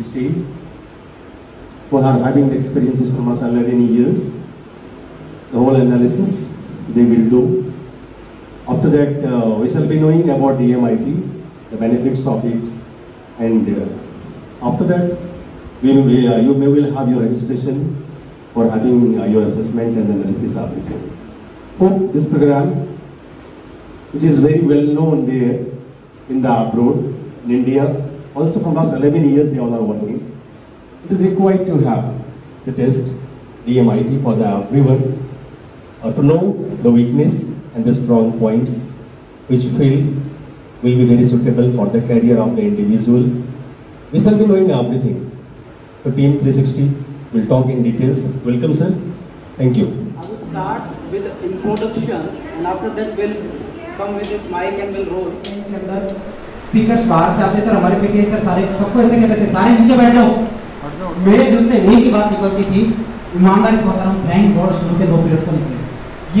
2016 who are having the experiences from us already in years. The whole analysis they will do. After that, uh, we shall be knowing about the MIT, the benefits of it, and uh, after that, we, we uh, you may will have your registration for having uh, your assessment and analysis application. Hope this program, which is very well known there in the abroad, in India, also from last 11 years they all are working. It is required to have the test DMIT for the everyone uh, to know the weakness and the strong points which field will be very suitable for the career of the individual. We shall be knowing everything. So team 360 will talk in details. Welcome sir. Thank you. I will start with the introduction and after that we'll come with this mic and we'll roll. के speakers बाहर से आते थे और हमारे PTI sir सारे, सबको ऐसे कहते थे, सारे नीचे बैठ जाओ। मेरे दिल से एक ही बात निकलती थी, ईमानदारी से बता रहा हूँ थैंक गॉड शुरू के दो पीरियड तो निकले।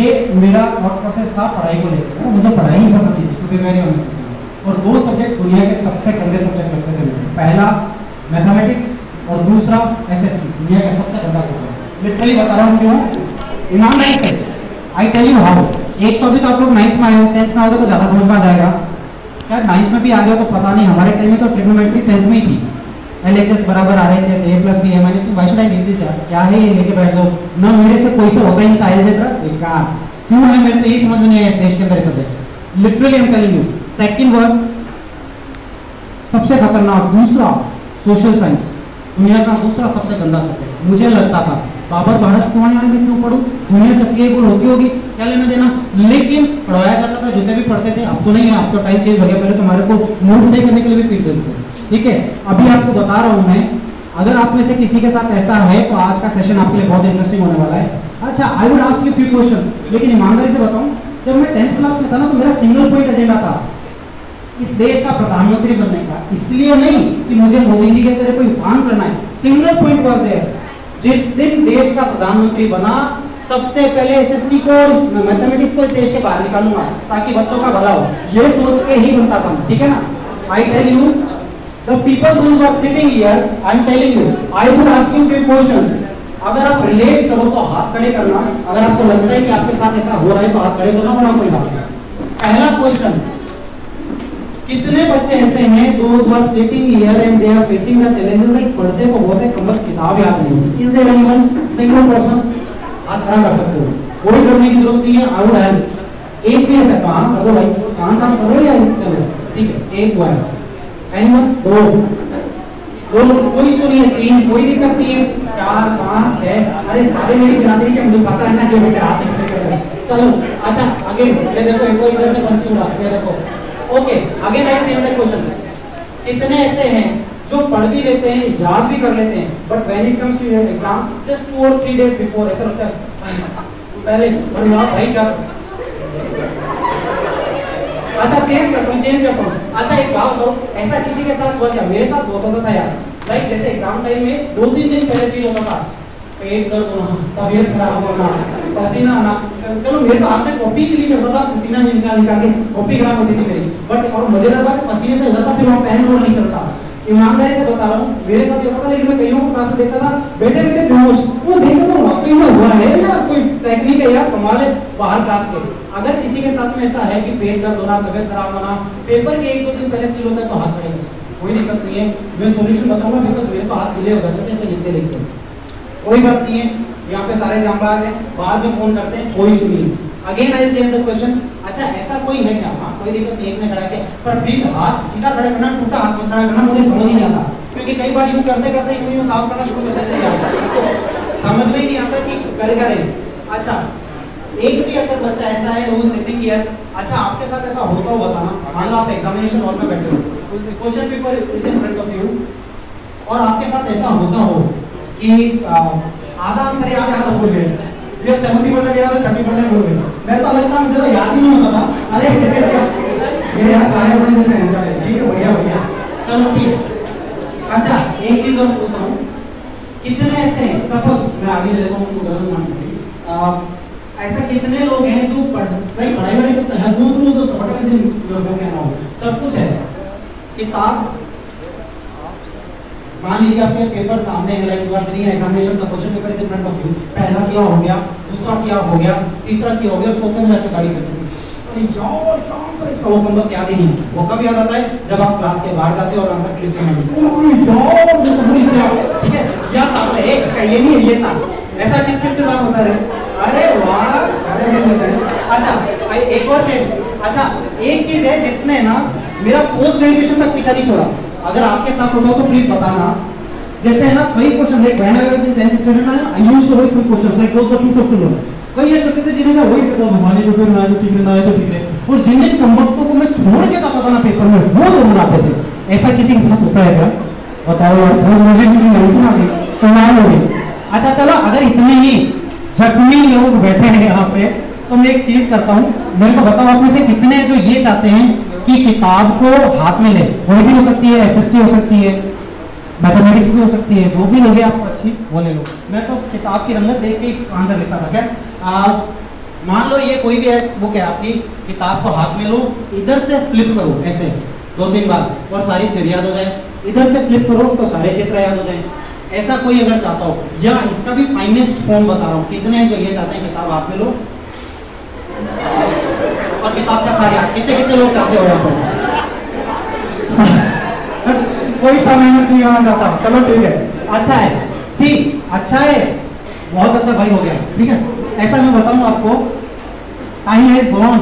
ये मेरा थॉट प्रोसेस था पढ़ाई को लेकर। मुझे पढ़ाई ही पसंद थी टू बी वेरी ऑनेस्ट और दो सब्जेक्ट दुनिया के सबसे गंदे सब्जेक्ट लगते थे पहला मैथमेटिक्स और दूसरा एसएसटी दुनिया का सबसे गंदा सब्जेक्ट लिटरली बता रहा हूँ क्यों? ईमानदारी से। आई टेल यू हाउ एक तो अभी तो आप लोग नाइन्थ में आए हो टेंथ में आओगे तो ज़्यादा समझ में आ जाएगा। शायद नाइन्थ में भी आ गया तो पता नहीं, हमारे टाइम में तो ट्रिग्नोमेट्री टेंथ में ही थी। एल एच एस बराबर R H S A plus B A minus Y should I need क्या है ये लेके बैठ जाओ? ना मेरे से कोई से होता ही नहीं था अलजेब्रा बेकार। क्यों है मेरे तो यही समझ में नहीं आया देश के अंदर subject literally am telling you second worse सबसे खतरनाक, दूसरा सोशल साइंस दुनिया का दूसरा सबसे गंदा सब्जेक्ट मुझे लगता था बाबर भारत कौन है मैं क्यों पढ़ूं? दुनिया चक्की बोल होती होगी, क्या लेना देना? लेकिन पढ़ाया जाता था, जितने भी पढ़ते थे, अब तो नहीं है, अब तो टाइम चेंज हो गया, पहले तो हमारे को मूड सही करने के लिए भी पीट देते थे ठीक है? अभी आपको बता रहा हूँ मैं, अगर आप में से किसी के साथ ऐसा है तो आज का सेशन आपके लिए बहुत इंटरेस्टिंग होने वाला है। अच्छा I would ask you few questions लेकिन ईमानदारी से बताऊँ, जब मैं टेंथ क्लास में था ना तो मेरा सिंगल पॉइंट एजेंडा था, इस देश का प्रधानमंत्री बनने का। इसलिए नहीं कि मुझे मोदी जी के तरह कोई काम करना है। सिंगल पॉइंट वाज देयर जिस दिन देश का प्रधानमंत्री बना, सबसे पहले एसएसटी को और मैथमेटिक्स को देश के बाहर निकालूँगा, ताकि बच्चों का भला हो। ये सोच के ही बनता था। ठीक है ना? I tell you the people are sitting here i am telling you, i would ask you few questions. अगर आप रिलेट करो तो हाथ खड़े करना। अगर आपको लगता है कि आपके साथ ऐसा हो रहा है तो हाथ खड़े करना बड़ा कोई बात पहला क्वेश्चन कितने बच्चे ऐसे हैं those were sitting here and they are facing the challenges like पढ़ते तो बहुत है कमर किताब याद नहीं is there anyone single person हाथ खड़ा कर सकते हो। कोई डरने की ज़रूरत नहीं है आई वुड हेल्प एक भी ऐसा कहाँ कर दो भाई कान साफ़ करो या चलो? ठीक है, एक हुआ एनीवन दो। दो कोई इशू नहीं है, तीन, कोई दिक्कत नहीं है। चार, पाँच, छह, अरे सारे मेरी बिरादरी के मुझे पता है ना कि बेटा आप इतने कर रहे हैं। चलो अच्छा अगेन ये देखो, एक और इधर से पंछी उड़ा, ये देखो। Okay again I change the question कितने ऐसे हैं जो पढ़ भी लेते हैं, याद भी कर लेते हैं but when it comes to your exam just two और थ्री डेज़ बिफोर ऐसा लगता है, पहले, अरे वाह भाई क्या अच्छा चेंज करता हूँ चेंज करता हूँ अच्छा एक बात बताओ, ऐसा किसी के साथ हुआ क्या? मेरे साथ बहुत होता था यार। लाइक जैसे एग्ज़ाम टाइम में दो तीन दिन पहले फील होता था। पेट दर्द होना तबीयत खराब होना पसीना आना। चलो मेरे तो आपने कॉपी के लिए करता था पसीना निकाल निकाल के कॉपी खराब होती थी मेरी। बट और मज़ेदार बात है, पसीने से होता फिर वहाँ पेन और नहीं चलता। ईमानदारी से बता रहा हूँ मेरे साथ ये होता था लेकिन मैं कईयों को क्लास में देखता था बेटे बेटे बेहोश। वो देखता तो वाकई में हुआ है या कोई टेक्निक है यार कमाल है बाहर क्लास के। अगर किसी के साथ में ऐसा है कि पेट दर्द होना तबीयत खराब होना पेपर के एक दो दिन पहले फील होता है तो हाथ खड़े कोई दिक्कत नहीं है। मैं सॉल्यूशन बताऊँगा बिकॉज़ मेरे तो हाथ गिले हो जाते थे ऐसे लिखते लिखते कोई बात नहीं है। यहाँ पे सारे जांबाज हैं। बाद में फ़ोन करते हैं, कोई नहीं again I change the question अच्छा ऐसा कोई है क्या? हाँ कोई दिक्कत एक ने खड़ा किया। पर प्लीज़ हाथ सीधा खड़ा करना, टूटा हाथ में खड़ा करना, मुझे समझ ही नहीं आता। क्योंकि कई बार यूँ करते करते यूँ साफ़ करना शुरू कर देते हैं। समझ में ही नहीं आता कि कर क्या अच्छा एक भी अगर बच्चा ऐसा है वो सिटिंग हियर अच्छा आपके साथ ऐसा होता हो बताना मान लो आप एग्जामिनेशन हॉल में बैठे हो। Question paper is in front of you और आपके साथ ऐसा होता हो आधा आंसर याद है आधा भूल गए ये 70 परसेंट याद है 30 परसेंट भूल गए मैं तो अलग था मुझे याद ही नहीं होता था अरे ये यार सारे अपने जैसे आंसर है ठीक है बढ़िया बढ़िया चलो ठीक है अच्छा एक चीज़ और पूछता हूँ कितने ऐसे सपोज़ मैं आगे ले लेता हूँ उनको गलत मान ऐसे कितने लोग हैं जो भाई पढ़ाई वढ़ाई सब है वो तो सब in your book and all सब कुछ है किताब मान लीजिए आपके पेपर सामने है like you are seeing examination का question paper is in front of you पहला क्या हो गया? दूसरा क्या हो गया? तीसरा क्या हो गया? चौथे में जाके गाड़ी कर चुकी अरे यार क्या आंसर इसका? वो कम वक्त याद ही नहीं वो कब याद आता है? जब आप क्लास के बाहर जाते हो और आंसर क्लिक से ओए यार मैं तो भूल गया। ठीक है? या में एक अच्छा ये नहीं ये था। ऐसा किस किस के साथ होता है? अरे वाह अरे अच्छा आ- एक और चीज़। अच्छा एक चीज़ है जिसने ना मेरा पोस्ट ग्रेजुएशन तक पीछा नहीं छोड़ा। अगर आपके साथ होता तो प्लीज़ बताना। जैसे है ना, कई question like when I was in 10th standard I used to write some questions like those were to learn कई ऐसे होते थे जिन्हें मैं वही करता हमारी पेपर में आए तो ठीक ना तो ठीक और जिन जिन कमबख्तों को मैं छोड़ के जाता था ना पेपर में, वो ज़रूर आते थे। ऐसा किसी के साथ होता है क्या? बताओ यार पोस्ट ग्रेजुएशन की नहीं ना गई कमाल हो गई अच्छा चलो, अगर इतने ही जख्मी लोग बैठे हैं यहाँ पे तो मैं एक चीज़ करता हूँ। मेरे को बताओ, आप में से कितने जो ये चाहते हैं कि किताब को हाथ में ले। कोई भी हो सकती है एसएसटी हो सकती है मैथमेटिक्स भी हो सकती है, जो भी लगे आपको अच्छी, वो ले लो। मैं तो किताब की रंगत देख के आंसर लिखता था, क्या? मान लो ये कोई भी टेक्स्ट बुक है आपकी किताब को हाथ में लो, इधर से फ्लिप करो, ऐसे, दो तीन बार, और सारी थ्योरी याद हो जाए। इधर से फ्लिप करो तो सारे चित्र याद हो जाए। ऐसा कोई अगर चाहता हो, या इसका भी फाइनेस्ट फॉर्म बता रहा हूँ, कितने जो ये चाहते हैं किताब हाथ में लो और किताब का सारे कितने कितने लोग चाहते हो यहाँ पर? कोई समय नहीं आना चाहता चलो ठीक है। अच्छा है। सी अच्छा है। बहुत अच्छा भाई हो गया। ठीक है? ऐसा मैं बताऊँ आपको। टाइम हैज़ गॉन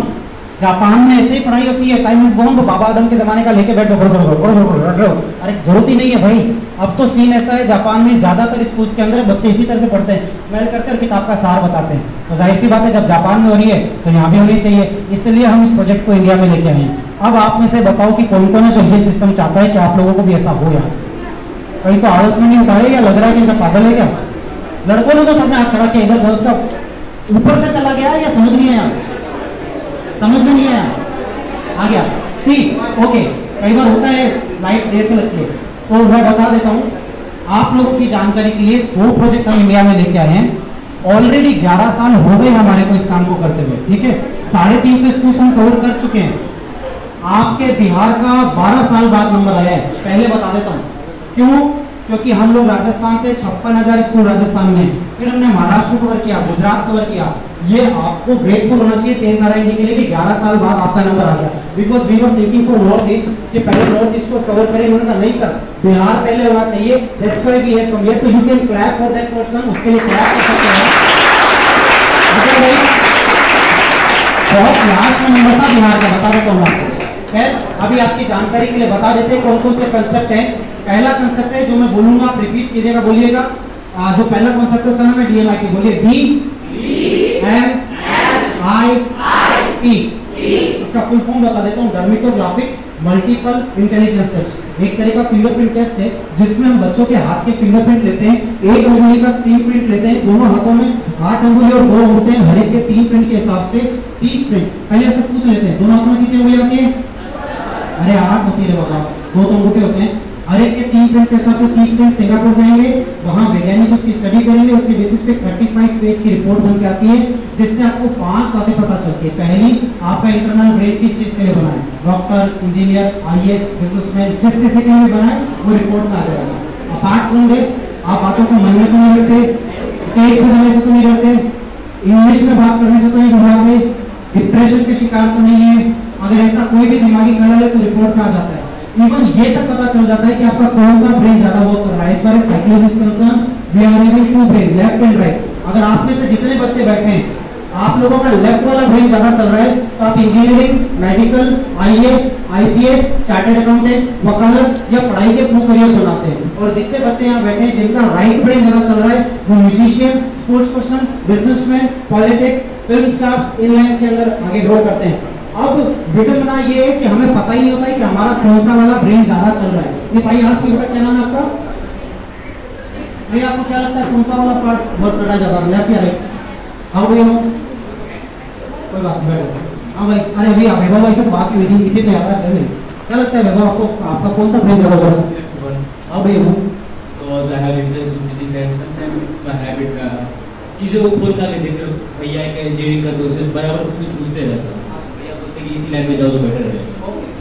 जापान में ऐसे ही पढ़ाई होती है। टाइम इज़ तो बाबा आदम के जमाने का लेके बैठ जाओ अरे, ज़रूरत ही नहीं है भाई। अब तो सीन ऐसा है, जापान में ज़्यादातर स्कूल्स के अंदर बच्चे इसी तरह से पढ़ते हैं। स्मेल करते हैं किताब का सार बताते हैं। तो ज़ाहिर सी बात है, जब जापान में हो रही है तो यहाँ भी होनी चाहिए। इसलिए हम इस प्रोजेक्ट को इंडिया में लेके आए हैं। अब आप में से बताओ कि कौन कौन है जो ये सिस्टम चाहता है कि आप लोगों को भी ऐसा हो यार कहीं तो आड़स में नहीं उठाए या लग रहा है कि इनका पागल है क्या? लड़कों ने तो सबने हाथ खड़ा किया, इधर गर्ल्स का ऊपर से चला गया या समझ नहीं आया? समझ में नहीं आया? आ गया। सी ओके कई बार होता है लाइट देर से लगती है। तो मैं बता देता हूँ, आप लोगों की जानकारी के लिए दो प्रोजेक्ट हम इंडिया में लेके आए हैं। ऑलरेडी 11 साल हो गए हमारे को इस काम को करते हुए, ठीक है? साढ़े तीन सौ स्कूल हम कवर कर चुके हैं। आपके बिहार का 12 साल बाद नंबर आया है। पहले बता देता हूँ। क्यों? क्योंकि हम लोग राजस्थान से छप्पन स्कूल राजस्थान में फिर हमने महाराष्ट्र कवर किया, गुजरात कवर किया। ये आपको ग्रेटफुल होना चाहिए तेज नारायण जी के लिए कि 11 साल बाद आपका नंबर आ गया। Because we were thinking for north east कि पहले नॉर्थ ईस्ट को कवर करें, उन्होंने कहा, नहीं सर बिहार पहले होना चाहिए। That's why we have come here तो you can clap for that person उसके लिए क्लैप कर सकते हैं। बहुत लास्ट में नंबर था बिहार का, बता देता हूँ आपको। खैर, अभी आपकी जानकारी के लिए बता देते हैं कौन कौन से कंसेप्ट हैं। पहला कंसेप्ट है जो मैं बोलूँगा, आप रिपीट कीजिएगा, बोलिएगा। आ, जो पहला कंसेप्ट है उसका नाम है डीएमआईटी बोलिए डी एम आई पी इसका फुल फॉर्म बता देता हूँ। डर्मिटोग्राफिक्स मल्टीपल इंटेलिजेंस टेस्ट एक तरह का फिंगरप्रिंट टेस्ट है जिसमें हम बच्चों के हाथ के फिंगरप्रिंट लेते हैं एक उंगली का तीन प्रिंट लेते हैं दोनों हाथों में आठ उंगली और दो होते हैं हर एक के तीन प्रिंट के हिसाब से तीस प्रिंट पहले आपसे पूछ लेते हैं दोनों हाथों में कितनी उंगली आती है? अरे आठ होती है बाबा दो तो अंगूठे होते हैं। हर एक के तीन प्रिंट के हिसाब से तीस प्रिंट सिंगापुर जाएँगे। वहाँ वैज्ञानिक उसकी स्टडी करेंगे, उसके बेसिस पे 35 पेज की रिपोर्ट बन के आती है, जिससे आपको पाँच बातें पता चलती है। पहली, आपका इंटरनल ब्रेन किस चीज़ के लिए बना है? डॉक्टर इंजीनियर आईएएस बिजनेसमैन जिस किसी के लिए बना है, वो रिपोर्ट में आ जाएगा। अपार्ट फ्रॉम दिस आप बातों को मन में तो नहीं रखते स्टेज पर जाने से तो नहीं डरते इंग्लिश में बात करने से तो नहीं घबराते डिप्रेशन के शिकार तो नहीं है। अगर ऐसा कोई भी दिमागी खलल है तो रिपोर्ट में आ जाता है। इवन ये तक पता चल जाता है कि आपका कौन सा ब्रेन ज़्यादा वर्क कर रहा है। इस बार psychology is concern we are having two brain left and right अगर आप में से जितने बच्चे बैठे हैं, आप लोगों का लेफ़्ट वाला ब्रेन ज़्यादा चल रहा है तो आप engineering medical IAS IPS chartered accountant वकालत या पढ़ाई के थ्रू करियर बनाते हैं। और जितने बच्चे यहाँ बैठे हैं, जिनका राइट ब्रेन ज़्यादा चल रहा है, वो musician sports person businessman politics film stars इन लाइन्स के अंदर आगे ग्रो करते हैं। अब विडम्बना ये है कि हमें पता ही नहीं होता है कि हमारा कौन सा वाला ब्रेन ज़्यादा चल रहा है। इफ़ आई आस्क यू क्या नाम है आपका? भाई आपको क्या लगता है कौन सा वाला पार्ट वर्क कर रहा है ज़्यादा लेफ़्ट या right how do you know कोई बात नहीं हाँ भाई अरे अभी आप वैभव भाई से तो बात की हुई थी थी तो याद है नहीं। क्या लगता है वैभव आपको आपका कौन सा ब्रेन ज़्यादा वर्क कर रहा है? How do you know because I have interest in physics and sometimes it's my habit चीज़ों को खोल कर लेते हैं भैया क्या इंजीनियरिंग कर दो उससे बराबर कुछ कुछ पूछते रहता। हूँ भैया बोलते हैं कि इसी लाइन में जाओ तो बेटर रहेगा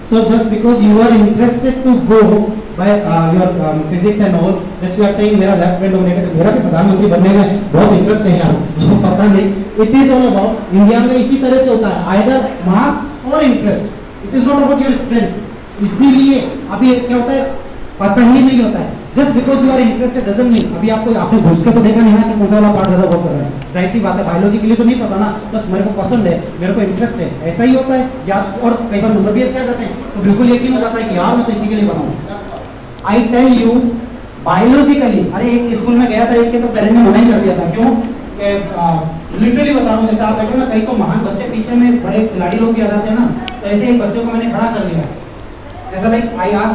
So just because you are interested to go by uh, your um, physics and all that you are saying मेरा left brain dominated मेरा भी प्रधानमंत्री बनने में बहुत इंटरेस्ट है यार। पता नहीं। It is all about India में इसी तरह से होता है। आइदर मार्क्स और interest it is not about your strength इसीलिए अभी क्या होता है? पता ही नहीं होता है। Just because you are interested doesn't mean अभी आपको आपने घुस के तो देखा नहीं ना कि कौन सा वाला पार्ट ज़्यादा वर्क कर रहा है। ज़ाहिर सी बात है बायोलॉजी के लिए तो नहीं पता ना, बस मेरे को पसंद है, मेरे को इंटरेस्ट है, ऐसा ही होता है, या और कई बार नंबर भी अच्छे आ जाते हैं तो बिल्कुल यकीन हो जाता है कि यार, मैं तो इसी के लिए बनाऊँ आई टेल यू बायोलॉजिकली अरे एक स्कूल में गया था, एक के तो पेरेंट ने मना ही कर दिया था। क्यों? लिटरली बता रहा हूँ, जैसे आप बैठे ना, कई तो महान बच्चे पीछे में बड़े खिलाड़ी लोग भी आ जाते हैं ना तो ऐसे एक बच्चे को मैंने खड़ा कर लिया। जैसा लाइक आई आज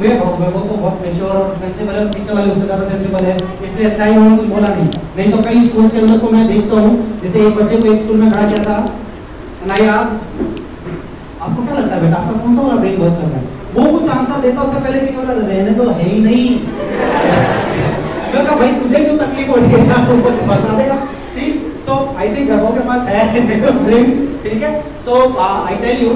वे बहुत वे वो तो बहुत मेच्योर और सेंसिबल है पीछे वाले उससे ज़्यादा सेंसिबल है। इसलिए अच्छा ही उन्होंने कुछ बोला नहीं। नहीं तो कई स्कूल्स के अंदर को मैं देखता हूँ, जैसे एक बच्चे को एक स्कूल में खड़ा किया था I आपको क्या लगता है बेटा, आपका कौन सा वाला ब्रेन वर्क कर है? वो कुछ आंसर देता उससे पहले पीछे वाला, रहने तो है ही नहीं। मैं कहा, भाई, तुझे क्यों तकलीफ़ हो रही है वो बता देगा। सी सो आई थिंक के पास है ब्रेन ठीक है? सो आई टेल यू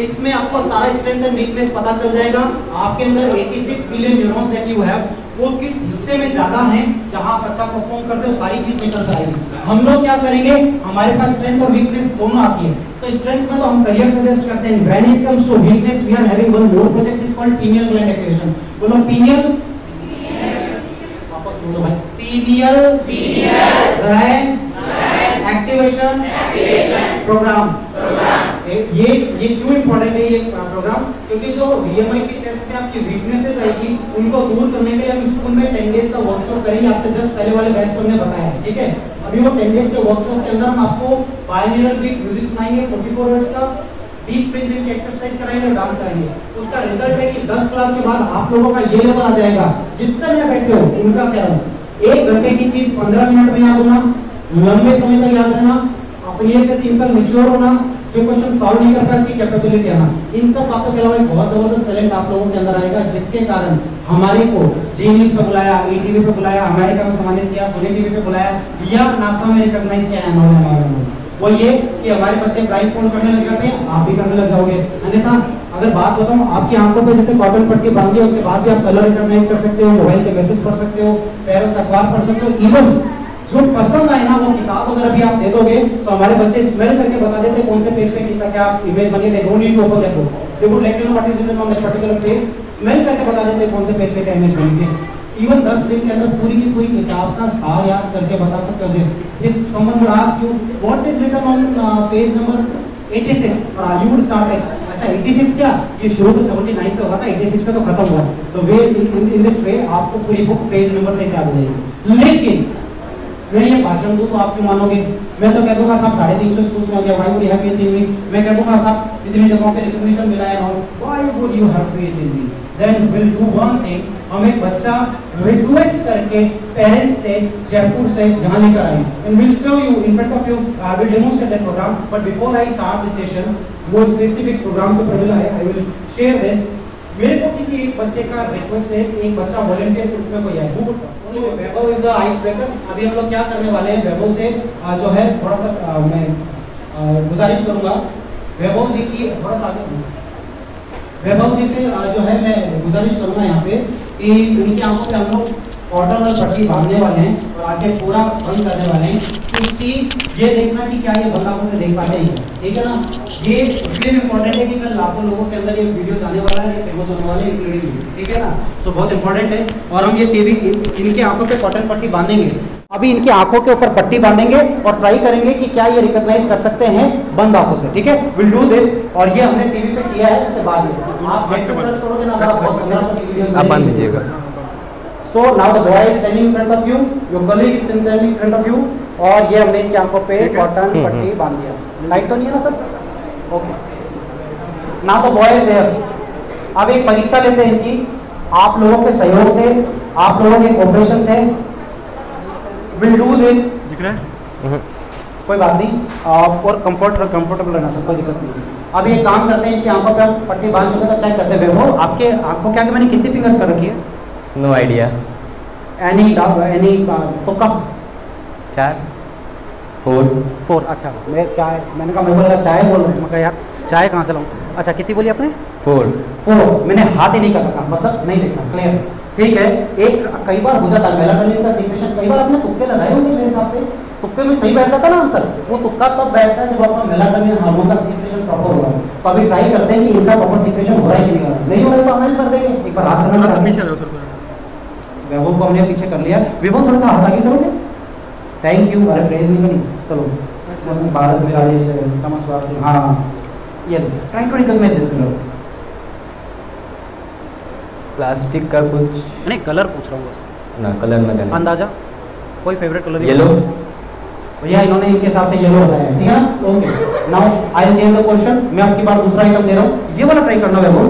इसमें आपको सारा स्ट्रेंथ एंड वीकनेस पता चल जाएगा। आपके अंदर 86 billion neurons that you have वो किस हिस्से में ज़्यादा हैं जहाँ आप अच्छा परफॉर्म करते हो सारी चीज़ निकल कर आएगी। हम लोग क्या करेंगे? हमारे पास स्ट्रेंथ और वीकनेस दोनों आती है। तो स्ट्रेंथ में तो हम करियर सजेस्ट करते हैं। When it comes to weakness we are having one more project is called pineal gland activation बोलो पीनियल वापस बोलो भाई। Pineal gland activation activation program ये ये क्यों इंपॉर्टेंट है ये प्रोग्राम क्योंकि जो वीएमआई के टेस्ट में आपकी वीकनेसेस आएगी, उनको दूर करने के लिए हम स्कूल में 10 डेज़ का वर्कशॉप करेंगे। आपसे जस्ट पहले वाले बैच को हमने बताया है, ठीक है? अभी वो 10 डेज़ के वर्कशॉप के अंदर हम आपको बायनिरल बीट म्यूज़िक सुनाएँगे 44 हर्ट्ज का 20 स्प्रिंग की एक्सरसाइज कराएँगे और डांस कराएँगे। उसका रिज़ल्ट है कि 10 क्लास के बाद आप लोगों का ये लेवल आ जाएगा। जितने में बैठे हो, उनका क्या हो? एक घंटे की चीज़ 15 मिनट में याद होना, लंबे समय तक याद रहना, अपनी एक से तीन साल मेच्योर होना जो क्वेश्चन सॉल्व नहीं कर पाए इसकी कैपेबिलिटी आना इन सब बातों के अलावा एक बहुत ज़बरदस्त टैलेंट आप लोगों के अंदर आएगा, जिसके कारण हमारे को जी न्यूज़ पे बुलाया ईटीवी पे बुलाया अमेरिका में सम्मानित किया सोनी टीवी पे बुलाया, या नासा में रिकॉग्नाइज किया है नॉन एनवायरमेंट वो ये कि हमारे बच्चे ब्लाइंड फोल्ड करने लग जाते हैं, आप भी करने लग जाओगे। अन्यथा, अगर बात बताऊँ आपकी आँखों पे जैसे कॉटन पट्टी बाँध दी उसके बाद भी आप कलर रिकॉग्नाइज कर सकते हो मोबाइल के मैसेज पढ़ सकते हो, पैरों से अखबार पढ़ सकते हो इवन जो पसंद आए ना वो किताब अगर अभी आप दे दोगे तो हमारे बच्चे स्मेल करके बता देते कौन से पेज पे कितना क्या इमेज बनी है। Don't need to open that book they would let you know what is written on that particular page smell करके बता देते कौन से पेज पे क्या इमेज बनी है। इवन 10 दिन के अंदर पूरी की पूरी किताब का सार याद करके बता सकते हो। जिस if someone would ask you what is written on page number 86 और यू वुड स्टार्ट अच्छा 86 क्या? ये शुरू तो 79 पे हुआ था 86 पे तो खत्म हुआ। तो वे इन दिस वे आपको पूरी बुक पेज नंबर से याद हो जाएगी। लेकिन मैं ये भाषण दूँ तो आप क्यों मानोगे? मैं तो कह दूँगा, साहब, साढ़े तीन सौ स्कूल में हो गया why would have faith in me मैं कह दूँगा, साहब, इतनी जगहों पे रिकॉग्निशन मिला है और why would you have faith in me then will do one thing हम एक बच्चा रिक्वेस्ट करके पेरेंट्स से जयपुर से यहाँ लेकर आए। And will show you in front of you I will demonstrate that program but before I start this session वो स्पेसिफिक प्रोग्राम के ऊपर मिला है आई विल शेयर दिस मेरे को किसी एक बच्चे का रिक्वेस्ट है, एक बच्चा वॉलंटियर के रूप में कोई है। Vaibhav is the ice breaker अभी हम लोग क्या करने वाले हैं? वैभव से जो है, थोड़ा सा मैं गुजारिश करूँगा। वैभव जी की, थोड़ा सा वैभव जी से जो है, मैं गुजारिश करूँगा यहाँ पे कि उनकी आँखों पे हम लोग कॉटन और पट्टी बांधने वाले हैं और आगे पूरा बंद करने वाले हैं। तो सी ये देखना कि क्या ये बंद से देख पाते हैं ठीक है ना? ये इसलिए इम्पोर्टेंट है कि कल लाखों लोगों के अंदर ये वीडियो जाने वाला है ये फ़ेमस होने वाला है इंक्लूडिंग ठीक है ना? तो बहुत इंपॉर्टेंट है। और हम ये टीवी इनके आँखों पे कॉटन पट्टी बांधेंगे। अभी इनकी आँखों के ऊपर पट्टी बांधेंगे और ट्राई करेंगे कि क्या ये रिकॉग्नाइज कर सकते हैं बंद आँखों से। ठीक है? विल डू दिस और ये हमने टीवी पे किया है उसके बाद। आप नेट पे सर्च करोगे ना आप बहुत 1500 आप बाँध दीजिएगा। So now the boy is standing in front of you your colleague is standing in front of you और ये हमने इनकी आँखों पे कॉटन हम्म, पट्टी हम्म। बाँध दिया। लाइट तो नहीं है ना sir? Okay now the boy is there अब एक परीक्षा लेते हैं इनकी। आप लोगों के सहयोग से आप लोगों के कोऑपरेशन से विल डू दिस दिख रहा है? कोई बात नहीं। आप और कंफर्ट कंफर्टेबल रहना सर कोई दिक्कत नहीं। अब ये काम करते हैं इनकी आँखों पे हम पट्टी बाँध चुके तो चेक करते हैं। वैभव आपके आँखों के आगे मैंने कितनी फिंगर्स कर रखी है? नो आइडिया एनी एनी तुक्का चार? फोर? फोर अच्छा। मैं चाय मैंने कहा मैं बोला चाय बोल। रहा मैं कहा यार चाय कहाँ से लाऊं? अच्छा कितनी बोली आपने? फोर फोर मैंने हाथ ही नहीं कर रखा मतलब नहीं देखा क्लियर ठीक है एक कई बार हो जाता है मेलाटोनिन का सीक्रेशन कई बार आपने तुक्के लगाए होंगे मेरे हिसाब से। तुक्के में सही बैठता था ना आंसर? वो तुक्का तब बैठता है जब आपका मेलाटोनिन हार्मोन का सीक्रेशन प्रॉपर हो रहा है। तो अभी ट्राई करते हैं कि इनका प्रॉपर सीक्रेशन हो रहा है कि नहीं हो रहा है। नहीं हो रहा है तो अमेंड कर देंगे। एक बार हाथ करना। वैभव को हमने पीछे कर लिया। विभव थोड़ा सा हाथ आगे करोगे? थैंक यू अरे प्रेज नहीं बनी चलो। भारत में राजेश है, समाजवाद हाँ। ये try to recognise this colour plastic का कुछ नहीं कलर पूछ रहा हूँ बस। ना कलर में जाने अंदाज़ा? कोई फेवरेट कलर येलो भैया इन्होंने इनके हिसाब से येलो बताया ठीक है ना? Okay now I change the question मैं आपकी बार दूसरा आइटम दे रहा हूँ। ये वाला ट्राई करना वैभव।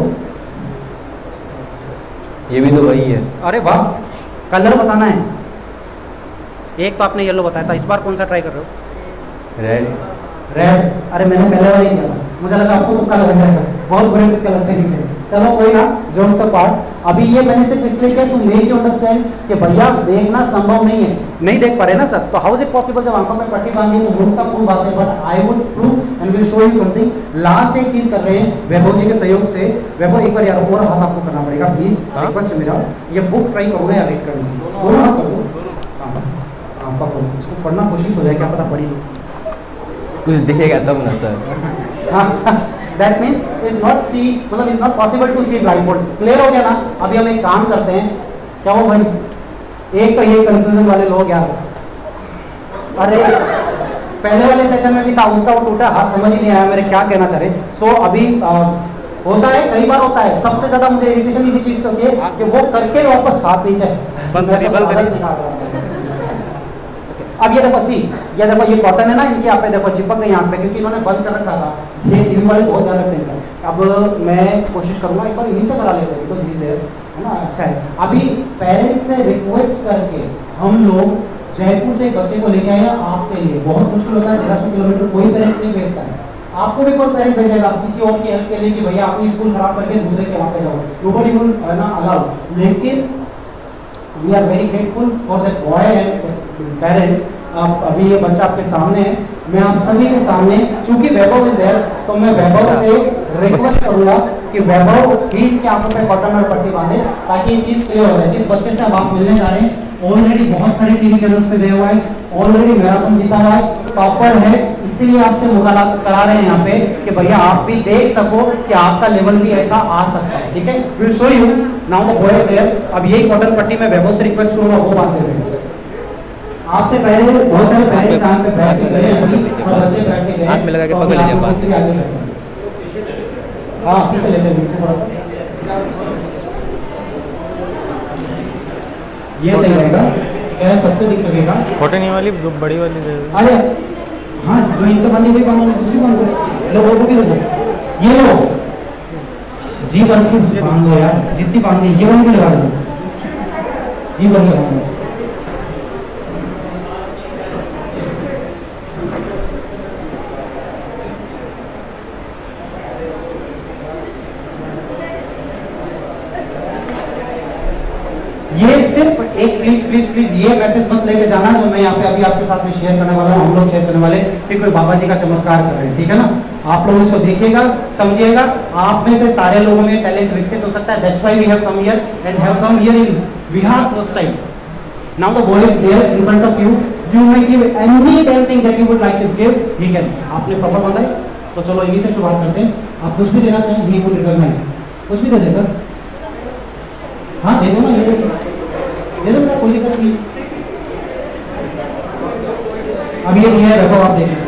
ये भी तो वही है। अरे वाह। कलर बताना है। एक तो आपने येलो बताया था इस बार कौन सा ट्राई कर रहे हो? रेड रेड अरे मैंने पहले वाला ही किया मुझे लगा आपको तुक्का कलर जाएगा बहुत बड़े कलर लगते दिखे चलो कोई ना जोन सा पार्ट अभी ये मैंने सिर्फ़ इसलिए किया टू मेक यू अंडरस्टैंड कि भैया देखना संभव नहीं है। नहीं देख पा रहे ना सर? तो हाउ इज़ इट पॉसिबल जब आँखों में पट्टी बांधी है तो मुँह का प्रूव बात है but I would prove and will show you something last एक चीज़ कर रहे हैं वैभव जी के सहयोग से। वैभव एक बार यार और हाथ आपको करना पड़ेगा प्लीज़ हाँ? रिक्वेस्ट है मेरा। ये बुक ट्राई करोगे या वेट करोगे? दोनों। हाथ करो। हाँ हाँ पकड़ो। इसको पढ़ना कोशिश हो जाए क्या पता पढ़ी लो कुछ दिखेगा तब ना sir. That means is not see मतलब is not possible to see blind board clear हो गया ना? अभी हम एक काम करते हैं। क्या हो भाई? एक तो ये कंफ्यूजन वाले लोग यार। अरे पहले वाले सेशन में भी था उसका वो टूटा। हाथ समझ ही नहीं आया मेरे क्या कहना चाह रहे। सो so, अभी आ, होता है कई बार होता है। सबसे ज़्यादा मुझे इरिटेशन इसी चीज़ पे होती है कि वो करके वापस हाथ नहीं जाए बंद करिए, बंद करिए। अब ये देखो सी, ये देखो ये कॉटन है ना, इनके यहाँ पे देखो चिपक गई यहाँ पे, क्योंकि इन्होंने बंद कर रखा था। ये टीवी वाले बहुत ध्यान रखते हैं अब मैं कोशिश करूँगा एक बार इन्हीं से करा लेते देयर है ना? अच्छा है। अभी पेरेंट्स से रिक्वेस्ट करके हम लोग जयपुर से बच्चे को लेके आए आपके लिए। बहुत मुश्किल होता है तेरह किलोमीटर कोई पेरेंट नहीं भेजता है। आपको भी कोई पेरेंट भेजेगा, किसी और की हेल्प के लिए कि भैया अपनी स्कूल खराब करके दूसरे के वहाँ पे जाओ। नोबडी विल ना अलाउ लेकिन we are very grateful for that boy and parents आप अभी ये बच्चा आपके सामने है। मैं आप सभी के सामने चूँकि वैभव इज़ देयर तो मैं वैभव से रिक्वेस्ट करूँगा कि वैभव ही इनके आँखों पे कॉटन और पट्टी बांधे ताकि ये चीज़ क्लियर हो जाए। जिस बच्चे से अब आप मिलने जा रहे हैं ऑलरेडी बहुत सारे टीवी चैनल्स पे गए हुआ है ऑलरेडी मैराथन जीता हुआ है टॉपर है इसीलिए आपसे मुकाबला करा रहे हैं यहाँ पे कि भैया आप भी देख सको कि आपका लेवल भी ऐसा आ सकता है ठीक है? Will show you now the boy's there अब यही कॉटन पट्टी में वैभव से रिक्वेस्ट करूँगा वो बात कर रहे हैं। आपसे पहले बहुत सारे पेरेंट्स यहाँ पे बैठ के गए अभी और बच्चे बैठ के गए। हाथ में लगा के तो पकड़ मैं लीजिए बात। लोगों के हूँ। हाँ पीछे लेते हैं पीछे थोड़ा सा। ये सही रहेगा। क्या सबको दिख सकेगा? कॉटन वाली जो बड़ी वाली दे अरे हाँ जो इनके बांधी हुई बांधो दूसरी बांधो लो वो भी दे दो। ये लो। जी भर के बाँध दो यार जितनी बांधी ये वाली भी लगा दो। जी भर के बाँध। दो ये सिर्फ़ एक प्लीज़ ये मैसेज मत लेके जाना जो मैं यहाँ पे अभी आपके साथ में शेयर करने वाला हूँ, हम लोग शेयर करने वाले कि कोई बाबा जी का चमत्कार कर रहे हैं, ठीक है ना? आप लोग इसको देखिएगा, समझिएगा। आप में से सारे लोगों में टैलेंट विकसित हो सकता है। That's why we have come here and have come here in Bihar first time now the boy is there in front of you you may give any ten thing that you would like to give he can आपने proper है? तो चलो इन्हीं से शुरुआत करते हैं। आप कुछ भी देना चाहें ही वुड रिकॉग्नाइज कुछ भी दे दे सर हाँ दे दो ना, ये दे दो बेटा कोई नहीं। अब ये दिया है, देखो, आप देखें।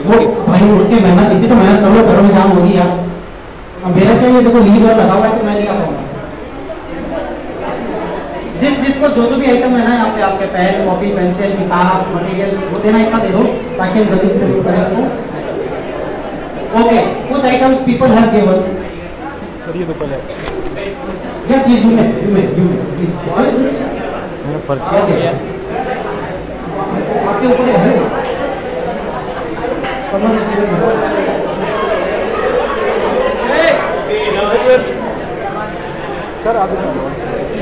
वो भाई उठ के मेहनत, इतनी तो मेहनत करो करो में जान होगी यार। अब मेरा क्या ये देखो लीड और लगा हुआ है तो मैं नहीं आ पाऊँगा जिस, जिसको जो जो भी आइटम है ना यहाँ पे आपके पेन कॉपी पेंसिल किताब मटेरियल वो देना एक साथ दे दो, ताकि हम जल्दी से शुरू करें इसको। ओके कुछ आइटम्स पीपल हैव गिवन ये तो पहले। May, you may, please. मैंने पर्ची Okay. लिया आपके ऊपर है। us. सर आप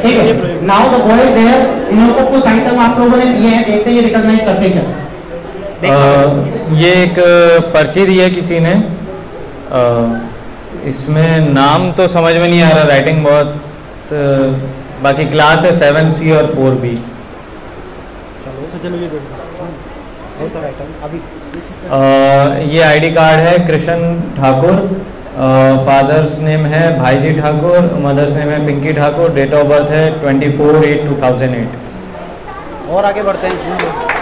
ठीक है। नाउ द बॉय देयर इन लोगों को कुछ आइटम आप लोगों ने दिए हैं। देखते ही रिकॉग्नाइज करते हैं क्या। ये एक पर्ची दी है किसी ने। अ, इसमें नाम तो समझ में नहीं आ रहा राइटिंग बहुत अ, बाकी क्लास है सेवन सी और फोर बी ये आईडी कार्ड है कृष्ण ठाकुर फादर्स नेम है भाईजी ठाकुर मदर्स नेम है Pinky Thakur date of birth है twenty four eight two thousand eight और आगे बढ़ते हैं।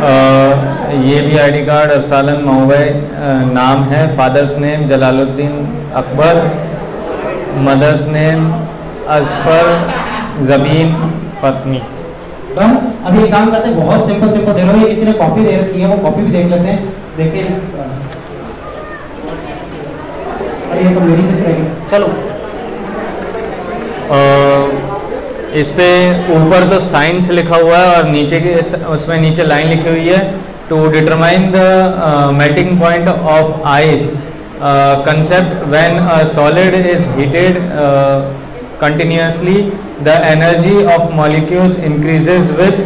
ये भी आईडी कार्ड अरसालन महुबई नाम है। Father's name Jalaluddin Akbar mother's name Ajfar Jabeen Fatmi. Done अभी एक काम करते हैं बहुत सिंपल सिंपल दे रहा हूँ ये किसी ने कॉपी दे रखी है वो कॉपी भी देख लेते हैं। देखिए अरे ये तो मेरी रहेगी। चलो। अ, इस पे ऊपर तो साइंस लिखा हुआ है और नीचे के उसमें नीचे लाइन लिखी हुई है to determine the melting point of ice concept when solid is heated continuously the energy of molecules increases with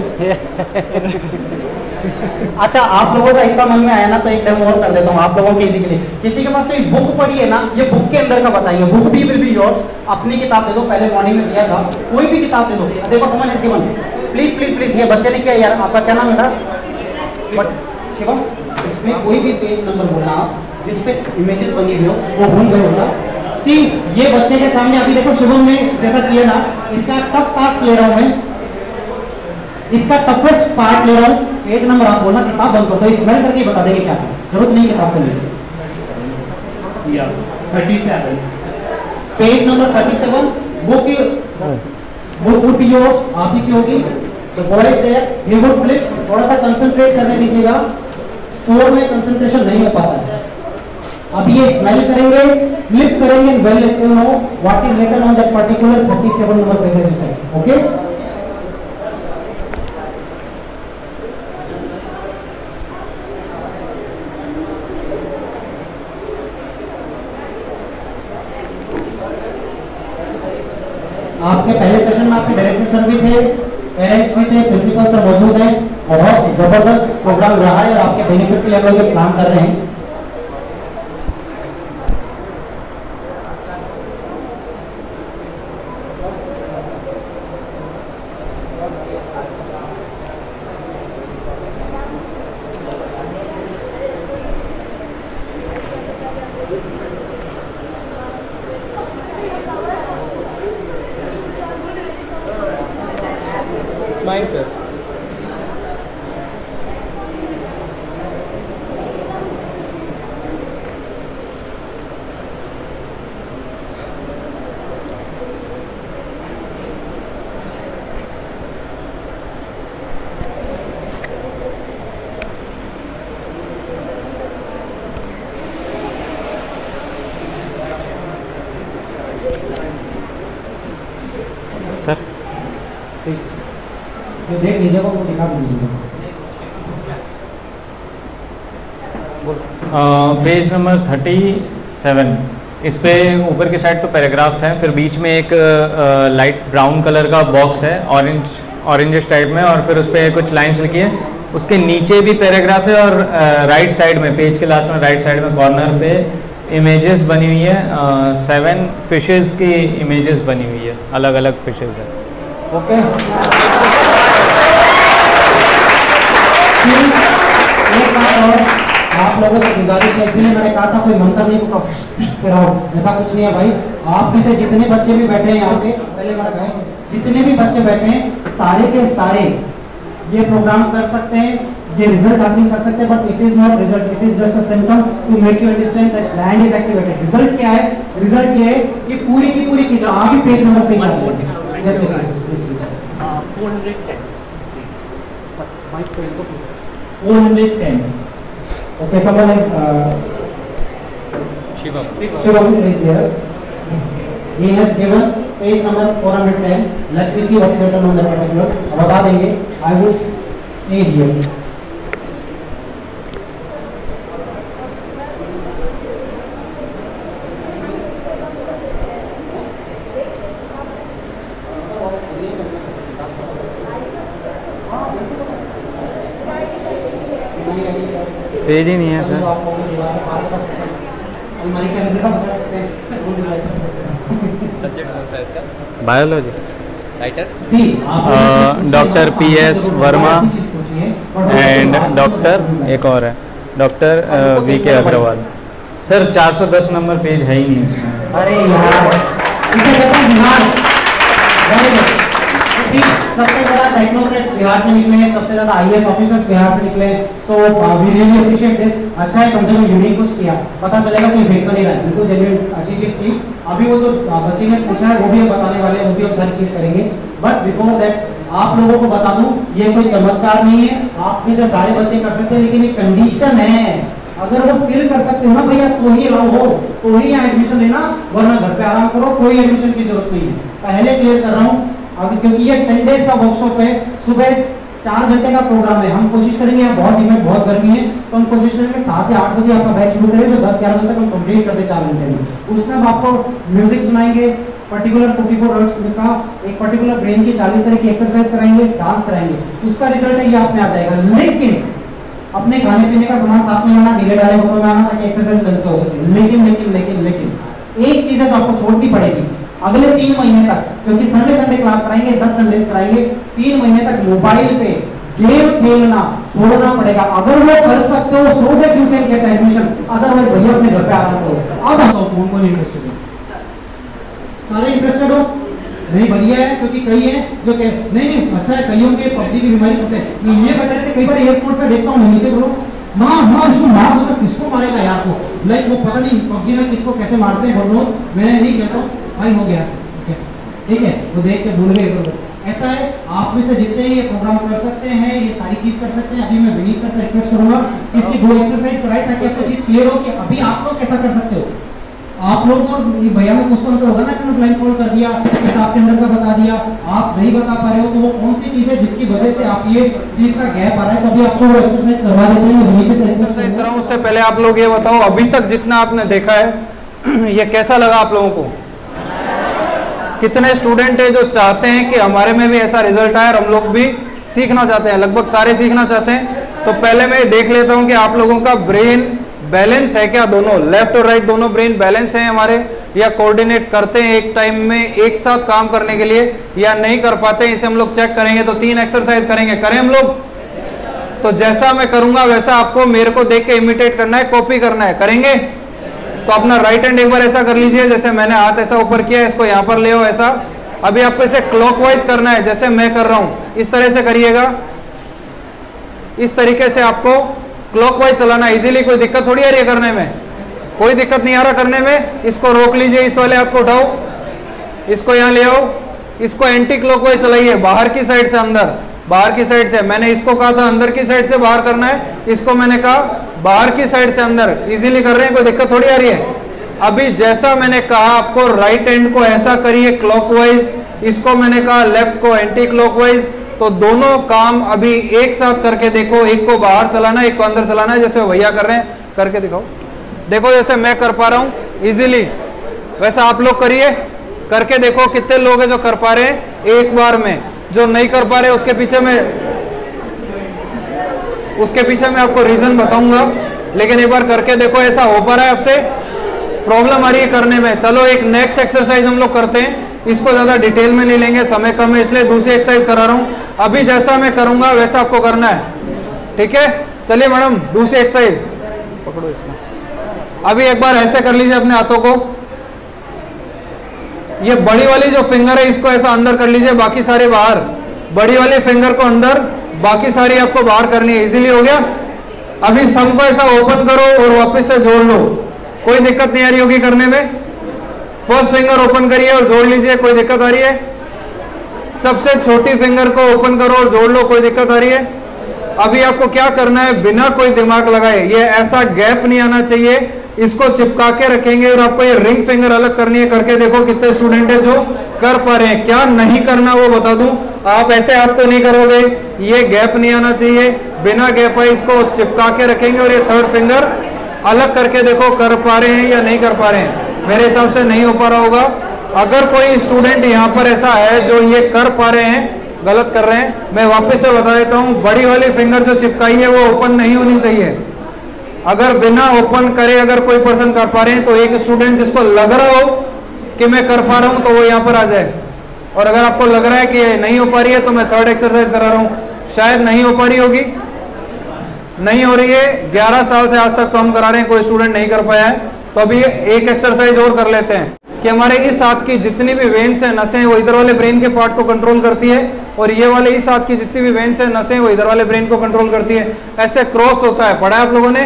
अच्छा आप लोगों का इतना मन में आया ना तो एक डेमो और कर देता हूँ आप लोगों के लिए। किसी के पास कोई बुक पढ़ी है ना, ये बुक के अंदर का बताइए। बुक भी विल बी योर्स अपनी किताब दे दो, पहले मॉर्निंग में दिया था। कोई भी किताब दे दो। देखो, समझ इसके मन। प्लीज़ प्लीज़ प्लीज़ ये बच्चे ने किया यार। आपका क्या नाम बेटा? बट, शिवम, इसमें कोई भी पेज नंबर बोलना आप, जिस पे इमेजेस बनी हुई हो, वो भूल गए होगा सी ये बच्चे के सामने अभी देखो, शिवम ने जैसा किया ना, इसका टफ टास्क ले रहा हूँ मैं। इसका टफेस्ट पार्ट ले रहा हूँ। पेज नंबर आप बोलना किताब बंद करो तो स्मेल करके बता देंगे क्या ज़रूरत नहीं किताब को। Thirty seven page number thirty seven book book would be yours आप ही की होगी। तो boys there he would flip थोड़ा सा कंसंट्रेट करने दीजिएगा। शोर में कंसंट्रेशन नहीं हो पाता है। अब ये स्मेल करेंगे फ्लिप करेंगे well you know what is written on that particular 37 number page said okay आपके पहले सेशन में आपके डायरेक्टर सर भी थे पेरेंट्स भी थे प्रिंसिपल सर मौजूद हैं बहुत ज़बरदस्त प्रोग्राम रहा है और आपके बेनिफिट के लिए हम लोग प्लान कर रहे हैं। mindset. Page number thirty seven इस पे ऊपर की साइड तो पैराग्राफ्स हैं, फिर बीच में एक लाइट ब्राउन कलर का बॉक्स है ऑरेंज ऑरेंजिश टाइप में, और फिर उस पर कुछ लाइंस लिखी है। उसके नीचे भी पैराग्राफ है और राइट साइड में पेज के लास्ट में राइट साइड में कॉर्नर पे इमेजेस बनी हुई है सेवन फिशेस की इमेजेस बनी हुई है अलग अलग फिशेस है। ओके एक आप लोगों से गुजारिश है इसलिए मैंने कहा था कोई मंत्र नहीं को कराओ ऐसा कुछ नहीं है भाई। आप में से जितने बच्चे भी बैठे हैं यहाँ पे पहले मैंने कहा जितने भी बच्चे बैठे हैं सारे के सारे ये प्रोग्राम कर सकते हैं ये रिज़ल्ट हासिल कर सकते हैं but it is not result it is just a symptom to make you understand that land is activated result क्या है? रिज़ल्ट ये है कि पूरी की पूरी किताब ही पेज नंबर से ही yes yes yes please please mic पे इनको four hundred ten Okay, someone is uh, Shivam. Shivam is there. He has given page number 410. Let me see what is written on that particular. अब बता देंगे. I would stay here. Page ही नहीं है अभी sir आप लोगों को दीवार पे बात कर सकते हैं अलमारी के अंदर का बता सकते हैं वो दीवार पे कर सकते हैं। सब्जेक्ट कौन सा है sir biology writer doctor P S Verma and doctor एक और है. डॉक्टर वी के अग्रवाल सर 410 नंबर पेज है ही नहीं इसमें. अरे यार इसे कहते हैं बिहार. सबसे ज़्यादा टेक्नोक्रेट्स बिहार से निकले हैं सबसे ज़्यादा आईएएस ऑफिसर्स बिहार से निकले। So we really appreciate this अच्छा है कम से कम यूनिक कुछ किया। पता चलेगा कि फेक तो नहीं रहा। बिल्कुल जेन्युइन अच्छी चीज़ की। अभी वो जो अ, बच्ची ने पूछा है वो भी हम बताने वाले हैं वो भी हम सारी चीज़ करेंगे। बट बिफोर दैट आप लोगों को बता दूँ ये कोई चमत्कार नहीं है। आप में से सारे बच्चे कर सकते हैं लेकिन एक कंडीशन है। अगर वो फिल कर सकते हो ना भैया तो ही अलाउ हो तो ही एडमिशन लेना वरना घर पे आराम करो कोई एडमिशन की ज़रूरत नहीं है। पहले क्लियर कर रहा हूँ अगर क्योंकि ये टेन डेज़ का वर्कशॉप है, सुबह चार घंटे का प्रोग्राम है। हम कोशिश करेंगे, यहाँ बहुत हीमेट बहुत गर्मी है तो हम कोशिश करेंगे सात या आठ बजे आपका बैच शुरू करें, जो दस, ग्यारह बजे तक हम कंप्लीट कर चार घंटे में। उसमें हम आपको म्यूज़िक सुनाएँगे पर्टिकुलर 44 हर्ट्ज का एक पर्टिकुलर ब्रेन की 40 तरह की एक्सरसाइज कराएँगे डांस कराएँगे। उसका रिज़ल्ट है, ये आप में आ जाएगा। लेकिन अपने खाने पीने का सामान साथ में लाना, नीले डाले कपड़ों में आना ताकि एक्सरसाइज ढंग से हो सके। लेकिन लेकिन लेकिन लेकिन, एक चीज़ है जो आपको छोड़नी पड़ेगी। अगले तीन महीने तक, क्योंकि संडे संडे क्लास कराएँगे, दस संडेज कराएँगे, तीन महीने तक मोबाइल पे गेम खेलना छोड़ना पड़ेगा। अगर वो कर सकते हो so that you can get admission otherwise भैया, अपने घर पे आराम करो अब बताओ कौन कौन इंटरेस्टेड है सारे इंटरेस्टेड हो? नहीं, बढ़िया है, क्योंकि कई है जो कह, नहीं नहीं अच्छा है कईयों के पबजी की बीमारी छूटे नहीं, ये बैठे रहते कई बार एयरपोर्ट पे देखता हूँ नीचे बोलो माँ माँ इसको मार दो तो किसको मारेगा यार को लाइक वो पता नहीं, पबजी में किसको कैसे मारते हैं मैं नहीं कहता हूँ। भाई हो गया। Okay. ठीक है? वो देख के भूल गए करो ऐसा है आप में से जितने ये प्रोग्राम कर सकते हैं ये सारी चीज़ कर सकते हैं। अभी मैं विनीत सर से रिक्वेस्ट करूँगा इसकी दो एक्सरसाइज कराए ताकि आपको चीज़ क्लियर हो कि अभी आप लोग कैसा कर सकते हो। आप लोग और भैया में कुछ तो अंतर होगा ना कि ब्लाइंड फोल्ड कर दिया किताब के अंदर का बता दिया। आप नहीं बता पा रहे हो तो वो कौन सी चीज़ है जिसकी वजह से आप ये चीज़ का गैप आ रहा है? तो अभी आपको वो एक्सरसाइज करवा देते हैं। नीचे से एक्सरसाइज कराऊं उससे पहले आप लोग ये बताओ अभी तक जितना आपने देखा है ये कैसा लगा आप लोगों को? कितने स्टूडेंट है जो चाहते हैं कि हमारे में भी ऐसा रिज़ल्ट आए और हम लोग भी सीखना चाहते हैं, लगभग सारे सीखना चाहते हैं। तो पहले मैं देख लेता हूँ कि आप लोगों का ब्रेन बैलेंस है क्या दोनों? लेफ़्ट और राइट दोनों ब्रेन बैलेंस है हमारे, या कोऑर्डिनेट करते हैं एक टाइम में एक साथ काम करने के लिए, या नहीं कर पाते, इसे हम लोग चेक करेंगे तो तीन एक्सरसाइज करेंगे। करें हम लोग? तो जैसा मैं करूँगा, वैसा आपको मेरे को देख के इमिटेट करना है कॉपी करना है। करेंगे? तो अपना राइट हैंड एक बार ऐसा कर लीजिए, जैसे मैंने हाथ ऐसा ऊपर किया है, इसको यहाँ पर ले आओ ऐसा। अभी आपको इसे क्लॉकवाइज करना है, जैसे मैं कर रहा हूँ। इस तरह से करिएगा। इस तरीके से आपको क्लॉकवाइज चलाना इजीली कोई दिक्कत थोड़ी आ रही है करने में? कोई दिक्कत नहीं आ रहा करने में। इसको रोक लीजिए, इस वाले हाथ को उठाओ। इसको यहाँ ले आओ। इसको एंटी क्लॉकवाइज चलाइए, बाहर की साइड से अंदर। बाहर की साइड से। मैंने इसको कहा था, अंदर की साइड से बाहर करना है। इसको मैंने कहा बाहर की साइड से अंदर इजीली कर रहे हैं, कोई दिक्कत थोड़ी आ रही है? अभी जैसा मैंने कहा, आपको राइट हैंड को ऐसा करिए क्लॉकवाइज इसको मैंने कहा लेफ़्ट को एंटी क्लॉकवाइज तो दोनों काम अभी एक साथ करके देखो, एक को बाहर चलाना, एक को अंदर चलाना, जैसे भैया कर रहे हैं, करके दिखाओ। देखो, जैसे मैं कर पा रहा हूँ इजीली वैसा आप लोग करिए, करके देखो कितने लोग हैं जो कर पा रहे हैं, एक बार में। जो नहीं कर पा रहे, उसके पीछे में उसके पीछे मैं आपको रीजन बताऊँगा। लेकिन एक बार करके देखो, ऐसा हो पा रहा है आपसे। प्रॉब्लम आ रही है करने में। चलो, एक नेक्स्ट एक्सरसाइज हम लोग करते हैं। इसको ज़्यादा डिटेल में नहीं लेंगे, समय कम है, इसलिए दूसरी एक्सरसाइज करा रहा हूँ। अभी जैसा मैं करूँगा, वैसा आपको करना है। ठीक है? चलिए मैडम, दूसरी एक्सरसाइज पकड़ो इसमें अभी एक बार ऐसे कर लीजिए अपने हाथों को। ये बड़ी वाली जो फिंगर है, इसको ऐसा अंदर कर लीजिए, बाकी सारे बाहर। बड़ी वाली फिंगर को अंदर बाकी सारी आपको बाहर करनी है इजीली हो गया। अभी थंब को ऐसा ओपन करो और वापस से जोड़ लो। कोई दिक्कत नहीं आ रही होगी करने में। फ़र्स्ट फिंगर ओपन करिए और जोड़ लीजिए, कोई दिक्कत आ रही है? सबसे छोटी फिंगर को ओपन करो और जोड़ लो, कोई दिक्कत आ रही है? अभी आपको क्या करना है? बिना कोई दिमाग लगाए, ये ऐसा गैप नहीं आना चाहिए। इसको चिपका के रखेंगे और आपको ये रिंग फिंगर अलग करनी है करके देखो कितने स्टूडेंट है जो कर पा रहे हैं। क्या नहीं करना वो बता दूँ। आप ऐसे हाथ तो नहीं करोगे। ये गैप नहीं आना चाहिए। बिना गैप है इसको चिपका के रखेंगे और ये थर्ड फिंगर अलग करके देखो कर पा रहे हैं या नहीं कर पा रहे हैं। मेरे हिसाब से नहीं हो पा रहा होगा। अगर कोई स्टूडेंट यहाँ पर ऐसा है जो ये कर पा रहे हैं, गलत कर रहे हैं, मैं वापस से बता देता हूँ, बड़ी वाली फिंगर जो चिपकाई है वो ओपन नहीं होनी चाहिए। अगर बिना ओपन करे अगर कोई पर्सन कर पा रहे हैं तो एक स्टूडेंट जिसको लग रहा हो कि मैं कर पा रहा हूँ तो वो यहाँ पर आ जाए। और अगर आपको लग रहा है कि नहीं हो पा रही है तो मैं थर्ड एक्सरसाइज करा रहा हूँ। शायद नहीं हो पा रही होगी। नहीं हो रही है 11 साल से आज तक तो हम करा रहे हैं, कोई स्टूडेंट नहीं कर पाया है। तो अभी एक एक्सरसाइज और कर लेते हैं कि हमारे इस हाथ की जितनी भी वेन्स है, नसें, वो इधर वाले ब्रेन के पार्ट को कंट्रोल करती है, और ये वाले इस हाथ की जितनी भी वेन्स है, नसें, वो इधर वाले ब्रेन को कंट्रोल करती है। ऐसे क्रॉस होता है, पढ़ा है आप लोगों ने?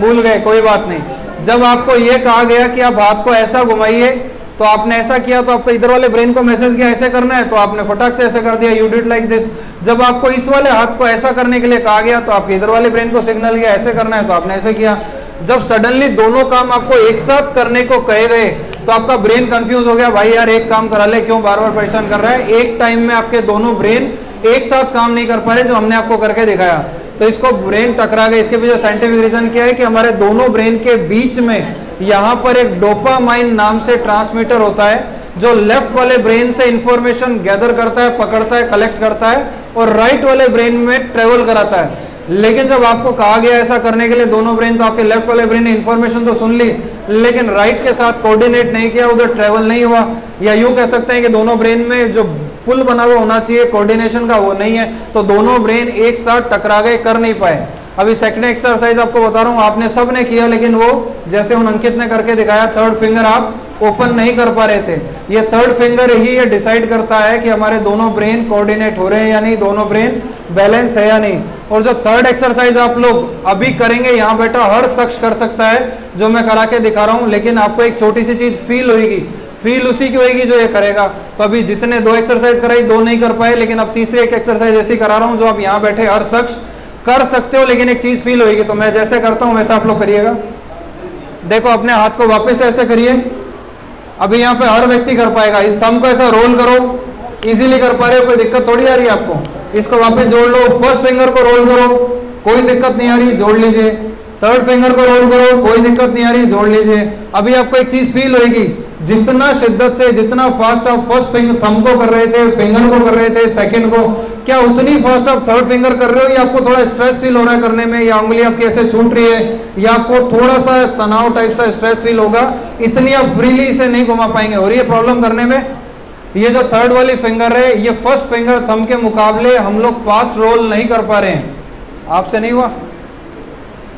भूल गए, कोई बात नहीं। जब आपको ये कहा गया कि आप हाथ को ऐसा घुमाइए तो आपने ऐसा किया तो आपको इधर वाले ब्रेन को मैसेज किया, ऐसे करना है तो आपने फटाक से ऐसे कर दिया यू डिड लाइक दिस जब आपको इस वाले हाथ को ऐसा करने के लिए कहा गया तो आपके इधर वाले ब्रेन को सिग्नल किया, ऐसे करना है तो आपने ऐसे किया। जब सडनली दोनों काम आपको एक साथ करने को कहे गए तो आपका ब्रेन कंफ्यूज हो गया, भाई यार, एक काम करा ले, क्यों बार बार परेशान कर रहा है? एक टाइम में आपके दोनों ब्रेन एक साथ काम नहीं कर पा रहे, जो हमने आपको करके दिखाया। तो इसको ब्रेन टकरा गया। इसके पीछे साइंटिफिक रीजन क्या है कि हमारे दोनों ब्रेन के बीच में यहाँ पर एक डोपामाइन नाम से ट्रांसमीटर होता है, जो लेफ़्ट वाले ब्रेन से इंफॉर्मेशन गैदर करता है, पकड़ता है कलेक्ट करता है और राइट वाले ब्रेन में ट्रेवल कराता है। लेकिन जब आपको कहा गया ऐसा करने के लिए, दोनों ब्रेन तो आपके लेफ़्ट वाले ब्रेन ने इंफॉर्मेशन तो सुन ली, लेकिन राइट के साथ कोऑर्डिनेट नहीं किया, उधर ट्रेवल नहीं हुआ। या यूँ कह सकते हैं कि दोनों ब्रेन में जो पुल बना हुआ होना चाहिए कोऑर्डिनेशन का वो नहीं है तो दोनों ब्रेन एक साथ टकरा गए कर नहीं पाए। अभी सेकंड एक्सरसाइज आपको बता रहा हूँ, आपने सबने किया, लेकिन वो जैसे उन अंकित ने करके दिखाया थर्ड फिंगर आप ओपन नहीं कर पा रहे थे। ये थर्ड फिंगर ही ये डिसाइड करता है कि हमारे दोनों ब्रेन कोऑर्डिनेट हो रहे हैं या नहीं, दोनों ब्रेन बैलेंस है या नहीं। और जो थर्ड एक्सरसाइज आप लोग अभी करेंगे, यहाँ बैठा हर शख्स कर सकता है, जो मैं करा के दिखा रहा हूँ, लेकिन आपको एक छोटी सी चीज़ फील होगी फील उसी की होगी जो ये करेगा। तो अभी जितने दो एक्सरसाइज कराई, दो नहीं कर पाए, लेकिन अब तीसरी एक एक्सरसाइज ऐसी करा रहा हूँ जो आप यहाँ बैठे हर शख्स कर सकते हो, लेकिन एक चीज़ फील होगी तो मैं जैसे करता हूँ, वैसे आप लोग करिएगा। देखो, अपने हाथ को वापस ऐसे करिए। अभी यहाँ पे हर व्यक्ति कर पाएगा। इस थंब को ऐसा रोल करो। इजीली कर पा रहे हो, कोई दिक्कत थोड़ी आ रही है आपको? इसको वापस जोड़ लो। फ़र्स्ट फिंगर को रोल करो। कोई दिक्कत नहीं आ रही, जोड़ लीजिए। थर्ड फिंगर को रोल करो। कोई दिक्कत नहीं आ रही, जोड़ लीजिए। अभी आपको एक चीज़ फील होगी जितना शिद्दत से, जितना फास्ट आप फ़र्स्ट फिंगर थम को कर रहे थे फिंगर को कर रहे थे सेकंड को, क्या उतनी फास्ट आप थर्ड फिंगर कर रहे हो? या आपको थोड़ा स्ट्रेस फील हो रहा है करने में? या उंगली आपकी ऐसे छूट रही है? या आपको थोड़ा सा तनाव टाइप सा स्ट्रेस फील होगा? इतनी आप फ्रीली इसे नहीं घुमा पाएँगे। और ये प्रॉब्लम करने में, ये जो थर्ड वाली फिंगर है, ये फ़र्स्ट फिंगर थम के मुकाबले हम लोग फास्ट रोल नहीं कर पा रहे हैं। आपसे नहीं हुआ?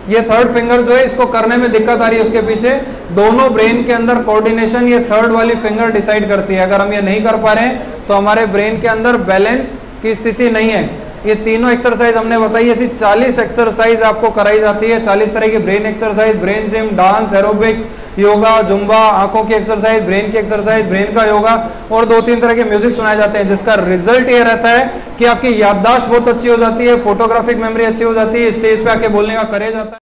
ये थर्ड फिंगर जो है, इसको करने में दिक्कत आ रही है उसके पीछे। दोनों ब्रेन के अंदर कोऑर्डिनेशन ये थर्ड वाली फिंगर डिसाइड करती है। अगर हम ये नहीं कर पा रहे हैं तो हमारे ब्रेन के अंदर बैलेंस की स्थिति नहीं है। ये तीनों एक्सरसाइज हमने बताई, ऐसी 40 एक्सरसाइज आपको कराई जाती है। 40 तरह की brain exercise brain gym dance aerobics yoga zumba आँखों की एक्सरसाइज ब्रेन की एक्सरसाइज ब्रेन का योगा और दो तीन तरह के म्यूज़िक सुनाए जाते हैं, जिसका रिज़ल्ट ये रहता है कि आपकी याददाश्त बहुत अच्छी हो जाती है फोटोग्राफिक मेमोरी अच्छी हो जाती है स्टेज पे आके बोलने का करे जाता है।